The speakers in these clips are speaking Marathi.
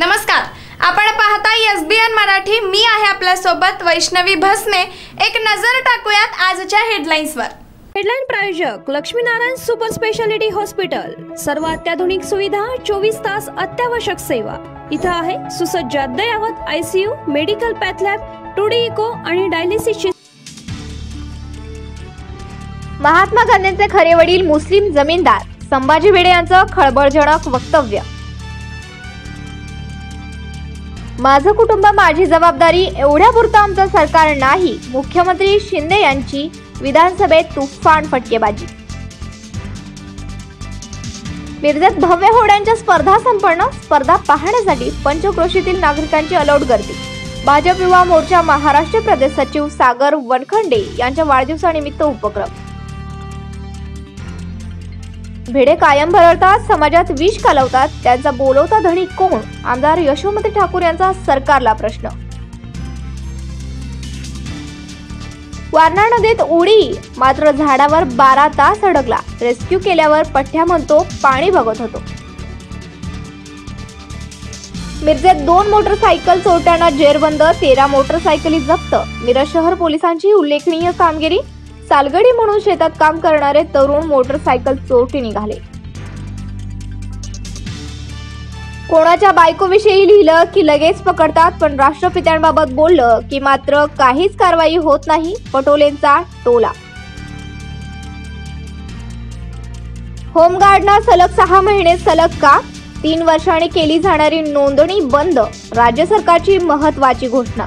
नमस्कार. आपण पाहता एस बी एन मराठी. मी आहे आपल्यासोबत वैष्णवी भस्मे. एक नजर टाकूयात आजच्या हेडलाईन्सवर. हेडलाईन प्रायोजक लक्ष्मीनारायण सुपर स्पेशालिटी हॉस्पिटल. सर्व अत्याधुनिक सुविधा चोवीस तास अत्यावश्यक सेवा. इथं आहे सुसज्ज अद्ययावत ICU medical pathlab two D echo आणि डायलिसिसची महात्मा गांधींचे खरे वडील मुस्लिम जमीनदार. संभाजी भिडे यांचं खळबळजनक वक्तव्य. माझं कुटुंब माझी जबाबदारी एवढ्यापुरतं आमचं सरकार नाही. मुख्यमंत्री शिंदे यांची विधानसभेत तुफान फटकेबाजी. मिरजेत भव्य होड्यांच्या स्पर्धा संपन्न स्पर्धा पाहण्यासाठी पंचक्रोशीतील नागरिकांची अलोट गर्दी. भाजप युवा मोर्चा महाराष्ट्र प्रदेश सचिव सागर वनखंडे यांच्या वाढदिवसानिमित्त उपक्रम. भिडे कायम भरवतात समाजात विष कालवतात. त्यांचा बोलवता धणी कोण? आमदार यशोमती ठाकूर यांचा सरकारला प्रश्न. वारणा नदीत उडी मात्र झाडावर बारा तास अडकला. रेस्क्यू केल्यावर पठ्ठ्या म्हणतो पाणी बघत होतो. मिरजेत दोन मोटरसायकल चोरट्यांना जेरबंद तेरा मोटरसायकली जप्त. मिरज शहर पोलिसांची उल्लेखनीय कामगिरी सालगडी म्हणून शेतात काम करणारे तरुण मोटरसायकल चोरटी निघाले कोणाच्या बायकोविषयी लिहिलं की लगेच पकडतात पण राष्ट्रपित्यांबाबत बोललं की मात्र काहीच कारवाई होत नाही पटोलेंचा टोला. होमगार्डना सलग सहा महिने सलग का? तीन वर्षांनी केली जाणारी नोंदणी बंद राज्य सरकारची महत्वाची घोषणा.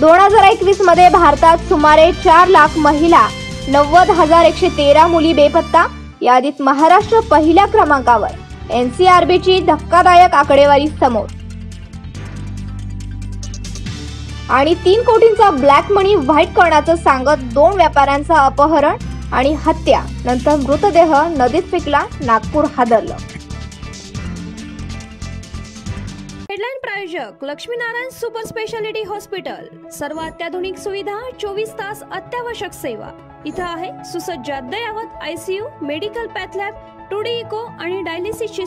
दोन हजार एकवीसमध्ये भारतात सुमारे चार लाख महिला नव्वद हजार एकशे तेरा मुली बेपत्ता यादीत महाराष्ट्र पहिल्या क्रमांकावर एनसीआरबीची धक्कादायक आकडेवारी समोर. आणि तीन कोटींचा ब्लॅक मनी व्हाईट करण्याचं सांगत दोन व्यापाऱ्यांचं अपहरण आणि हत्या. नंतर मृतदेह नदीत फेकला नागपूर हादरलं. प्रायोजक लक्ष्मीनारायण सुपर स्पेशालिटी हॉस्पिटल. सर्व अत्याधुनिक सुविधा चोवीस तास अत्यावश्यक सेवा. इथं आहे सुसज्ज अद्ययावत ICU medical pathlab two D echo आणि डायलिसिसची